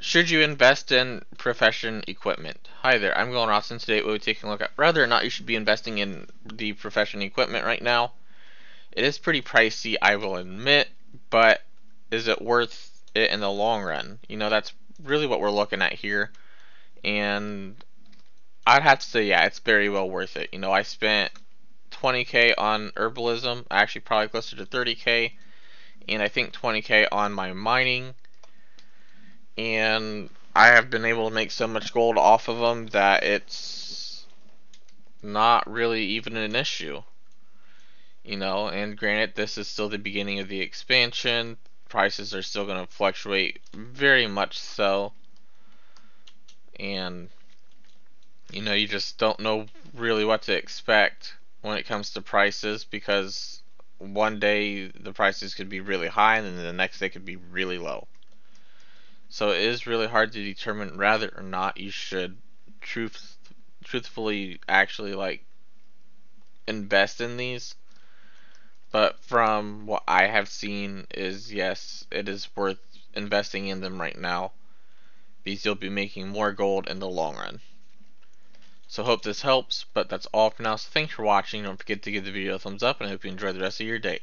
Should you invest in profession equipment? Hi there, I'm Golden Routes, and today we'll be taking a look at whether or not you should be investing in the profession equipment right now. It is pretty pricey, I will admit, but is it worth it in the long run? You know, that's really what we're looking at here. And I'd have to say, yeah, it's very well worth it. You know, I spent 20k on herbalism, actually probably closer to 30k, and I think 20k on my mining and I have been able to make so much gold off of them that it's not really even an issue. You know, and granted, this is still the beginning of the expansion. Prices are still going to fluctuate very much so. And, you know, you just don't know really what to expect when it comes to prices because one day the prices could be really high and then the next day could be really low. So it is really hard to determine whether or not you should truth truthfully actually like invest in these. But from what I have seen is yes, it is worth investing in them right now. Because you'll be making more gold in the long run. So hope this helps, but that's all for now. So thanks for watching. Don't forget to give the video a thumbs up and I hope you enjoy the rest of your day.